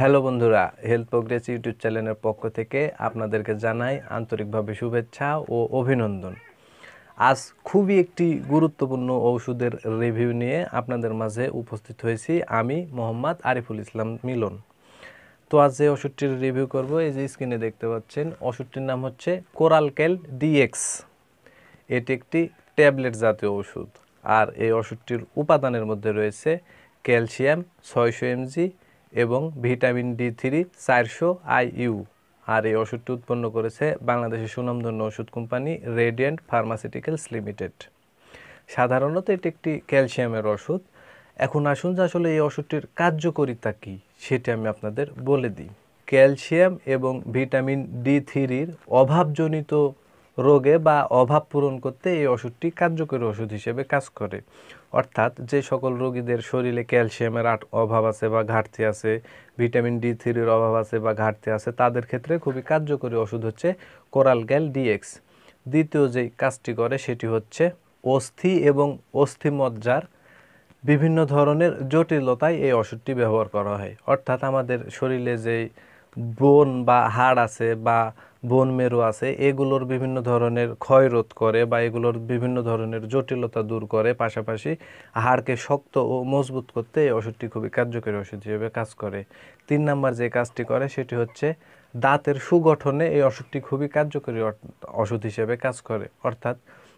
Hello বন্ধুরা health progress YouTube চ্যানেলের পক্ষ থেকে আপনাদেরকে জানাই আন্তরিকভাবে শুভেচ্ছা ও অভিনন্দন। আজ খুবই একটি গুরুত্বপূর্ণ ঔষধের রিভিউ নিয়ে আপনাদের মাঝে উপস্থিত হয়েছি আমি, মোহাম্মদ আরিফুল ইসলাম মিলন। তো আজ যে ওষুধটির রিভিউ করব, এই যে স্ক্রিনে দেখতে পাচ্ছেন ওষুধটির নাম হচ্ছে কোরালকেল ডিএক্স। এটি একটি ট্যাবলেট জাতীয় ওষুধ আর এই ওষুধটির উপাদানের মধ্যে রয়েছে ক্যালসিয়াম ছয়শো এমজি এবং ভিটামিন ডি থ্রি চারশো আইইউ আর এই ওষুধটি উৎপন্ন করেছে বাংলাদেশের সুনামধন্য ওষুধ কোম্পানি রেডিয়েন্ট ফার্মাসিউটিক্যালস লিমিটেড সাধারণত এটি একটি ক্যালসিয়ামের ওষুধ। এখন আসুন যে আসলে এই ওষুধটির কার্যকারিতা কী, সেটি আমি আপনাদের বলে দিই। ক্যালসিয়াম এবং ভিটামিন ডি থ্রির অভাবজনিত রোগে বা অভাব পূরণ করতে এই ওষুধটি কার্যকরী ওষুধ হিসেবে কাজ করে। অর্থাৎ যে সকল রোগীদের শরীরে ক্যালসিয়ামের অভাব আছে বা ঘাটতি আছে, ভিটামিন ডি থ্রির অভাব আছে বা ঘাটতি আছে, তাদের ক্ষেত্রে খুবই কার্যকরী ওষুধ হচ্ছে কোরাল গ্যাল ডিএক্স। দ্বিতীয় যেই কাজটি করে সেটি হচ্ছে অস্থি এবং অস্থিমজ্জার বিভিন্ন ধরনের জটিলতায় এই ওষুধটি ব্যবহার করা হয়। অর্থাৎ আমাদের শরীরে যেই বোন বা হাড় আছে বা বোন মেরু আছে, এগুলোর বিভিন্ন ধরনের ক্ষয় রোধ করে বা এগুলোর বিভিন্ন ধরনের জটিলতা দূর করে, পাশাপাশি হাড়কে শক্ত ও মজবুত করতে এই ওষুধটি খুবই কার্যকরী ওষুধ হিসেবে কাজ করে। তিন নাম্বার যে কাজটি করে সেটি হচ্ছে দাঁতের সুগঠনে এই ওষুধটি খুবই কার্যকরী ওষুধ হিসেবে কাজ করে। অর্থাৎ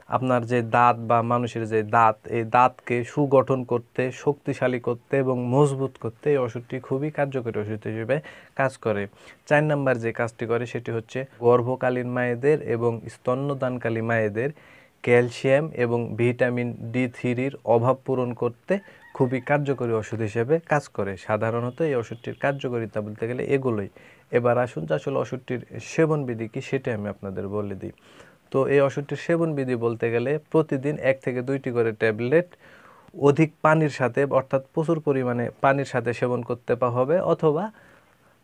আপনার যে দাঁত বা মানুষের যে দাঁত, এই দাঁতকে সুগঠন করতে, শক্তিশালী করতে এবং মজবুত করতে এই ওষুধটি খুবই কার্যকরী ওষুধ হিসেবে কাজ করে। চার নাম্বার যে কাজটি করে সেটি হচ্ছে গর্ভকালীন মায়েদের এবং স্তন্যদানকালী মায়েদের ক্যালসিয়াম এবং ভিটামিন ডি থ্রির অভাব পূরণ করতে খুবই কার্যকরী ওষুধ হিসেবে কাজ করে। সাধারণত এই ওষুধটির কার্যকারিতা বলতে গেলে এগুলোই। এবার আসুন যে আসলে ওষুধটির সেবনবিধি কি সেটা আমি আপনাদের বলে দিই। তো এই ওষুধটির সেবনবিধি বলতে গেলে প্রতিদিন এক থেকে দুইটি করে ট্যাবলেট অধিক পানির সাথে, অর্থাৎ প্রচুর পরিমাণে পানির সাথে সেবন করতে হবে অথবা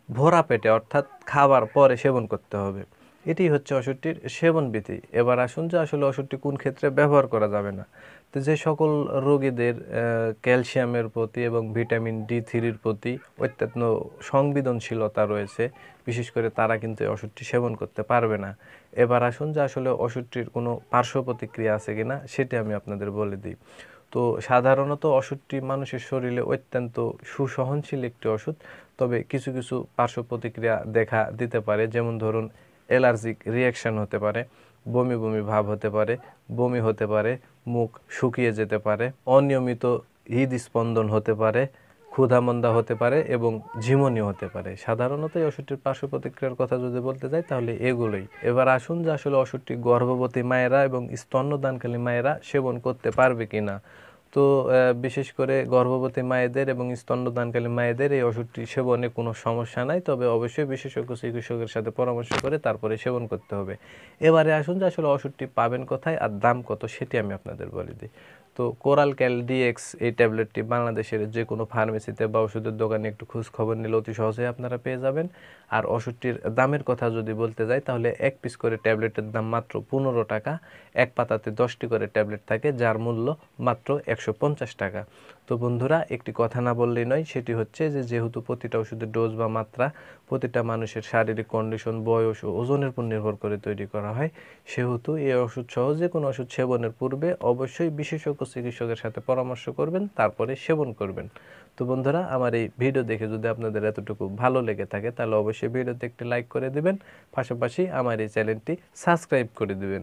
ভরা পেটে, অর্থাৎ খাবার পরে সেবন করতে হবে। এটি হচ্ছে ওষুধটির সেবনবিধি এবার আসুন যে আসলে ওষুধটি কোন ক্ষেত্রে ব্যবহার করা যাবে না। তো যে সকল রোগীদের ক্যালসিয়ামের প্রতি এবং ভিটামিন ডি থ্রির প্রতি অত্যন্ত সংবেদনশীলতা রয়েছে, বিশেষ করে তারা কিন্তু এই ওষুধটি সেবন করতে পারবে না। এবার আসুন যে আসলে ওষুধটির কোনো পার্শ্ব প্রতিক্রিয়া আছে কিনা, সেটি আমি আপনাদের বলে দিই। তো সাধারণত ওষুধটি মানুষের শরীরে অত্যন্ত সুসহনশীল একটি ওষুধ, তবে কিছু কিছু পার্শ্ব প্রতিক্রিয়া দেখা দিতে পারে, যেমন ধরুন অ্যালার্জিক রিয়াকশন হতে পারে, বমি বমি ভাব হতে পারে, বমি হতে পারে মুখ শুকিয়ে যেতে পারে, অনিয়মিত হৃদ স্পন্দন হতে পারে, ক্ষুধামন্দা হতে পারে এবং ঝিমনি হতে পারে। সাধারণত এই ওষুধটির পার্শ্ব প্রতিক্রিয়ার কথা যদি বলতে যাই, তাহলে এগুলোই। এবার আসুন যে আসলে ওষুধটি গর্ভবতী মায়েরা এবং স্তন্যদানকালী মায়েরা সেবন করতে পারবে কিনা। তো বিশেষ করে গর্ভবতী মায়েদের এবং স্তন্যদানকালী মায়েদের এই ওষুধটি সেবনে কোনো সমস্যা নাই। তবে অবশ্যই বিশেষজ্ঞ চিকিৎসকের সাথে পরামর্শ করে তারপরে সেবন করতে হবে। এবারে আসুন যে আসলে ওষুধটি পাবেন কোথায় আর দাম কত সেটি আমি আপনাদের বলে দিই। তো কোরাল ক্যাল ডিএক্স এই ট্যাবলেটটি বাংলাদেশের যে কোনো ফার্মেসিতে বা ওষুধের দোকানে একটু খোঁজ খবর নিলে অতি সহজেই আপনারা পেয়ে যাবেন। আর ওষুধটির দামের কথা যদি বলতে যাই, তাহলে এক পিস করে ট্যাবলেটের দাম মাত্র পনেরো টাকা, এক পাতাতে দশটি করে ট্যাবলেট থাকে, যার মূল্য মাত্র একশো পঞ্চাশ টাকা। তো বন্ধুরা, একটি কথা না বললেই নয়, সেটি হচ্ছে যে, যেহেতু প্রতিটা ওষুধের ডোজ বা মাত্রা প্রতিটা মানুষের শারীরিক কন্ডিশন বয়স ও ওজনের উপর নির্ভর করে তৈরি করা হয়, সেহেতু এই ওষুধ সহ যে কোনো ওষুধ সেবনের পূর্বে অবশ্যই বিশেষজ্ঞ চিকিৎসকের সাথে পরামর্শ করবেন, তারপরে সেবন করবেন। তো বন্ধুরা, আমার এই ভিডিও দেখে যদি আপনাদের এতটুকু ভালো লেগে থাকে, তাহলে অবশ্যই ভিডিওতে একটি লাইক করে দিবেন, পাশাপাশি আমার এই চ্যানেলটি সাবস্ক্রাইব করে দিবেন।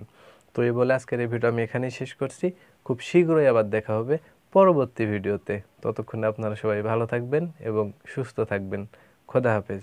তো এই বলে আজকের এই ভিডিও আমি এখানেই শেষ করছি। খুব শীঘ্রই আবার দেখা হবে পরবর্তী ভিডিওতে। ততক্ষণে আপনারা সবাই ভালো থাকবেন এবং সুস্থ থাকবেন। খোদা হাফেজ।